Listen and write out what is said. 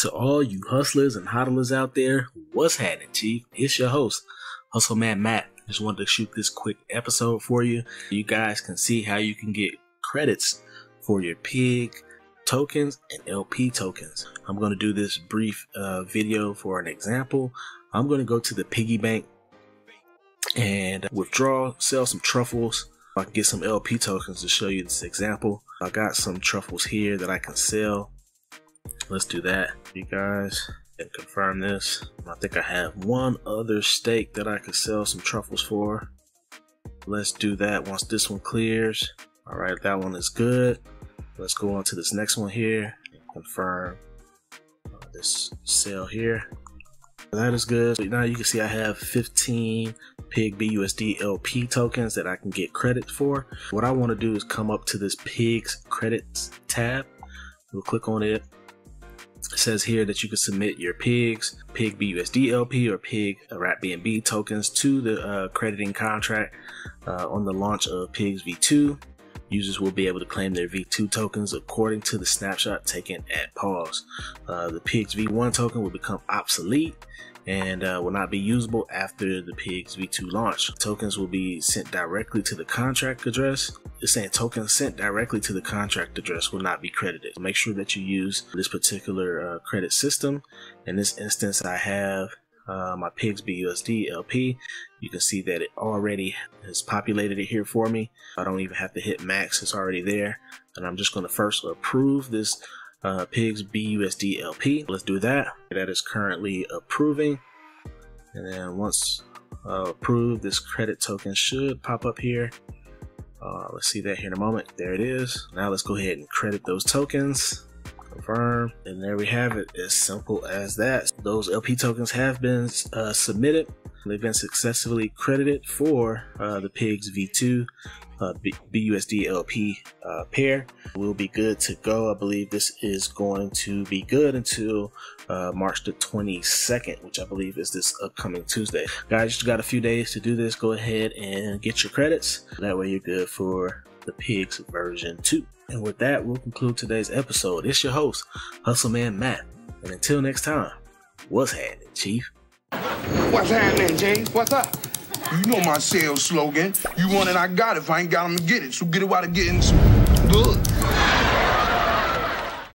To all you hustlers and hodlers out there, what's happening, Chief? It's your host, Hustle Man Matt. Just wanted to shoot this quick episode for you. You guys can see how you can get credits for your pig tokens and LP tokens. I'm going to do this brief uh, video for an example. I'm going to go to the piggy bank and withdraw, sell some truffles. I can get some LP tokens to show you this example. I got some truffles here that I can sell. Let's do that, you guys, and confirm this. I think I have one other stake that I could sell some truffles for. Let's do that once this one clears. All right, that one is good. Let's go on to this next one here. and Confirm uh, this sale here. That is good. So now you can see I have 15 Pig BUSD LP tokens that I can get credit for. What I want to do is come up to this Pigs credits tab. We'll click on it. It says here that you can submit your pigs, pig BUSD LP or pig rat BNB tokens to the uh, crediting contract uh, on the launch of pigs v2 users will be able to claim their V2 tokens according to the snapshot taken at pause. Uh, the PIGS V1 token will become obsolete and uh, will not be usable after the PIGS V2 launch. Tokens will be sent directly to the contract address. It's saying tokens sent directly to the contract address will not be credited. Make sure that you use this particular uh, credit system. In this instance, I have uh, my pigs BUSD LP. You can see that it already has populated it here for me. I don't even have to hit max, it's already there. And I'm just going to first approve this uh, pigs BUSD LP. Let's do that. That is currently approving. And then once uh, approved, this credit token should pop up here. Uh, let's see that here in a moment. There it is. Now let's go ahead and credit those tokens confirm and there we have it as simple as that those lp tokens have been uh, submitted they've been successfully credited for uh, the pigs v2 uh, BUSD LP uh, pair will be good to go. I believe this is going to be good until uh, March the 22nd, which I believe is this upcoming Tuesday. Guys, you got a few days to do this. Go ahead and get your credits. That way you're good for the Pigs version 2. And with that, we'll conclude today's episode. It's your host, Hustle Man Matt. And until next time, what's happening, Chief? What's happening, Jay? What's up? You know my sales slogan. You want it, I got it. If I ain't got them, get it. So get it while the getting's good.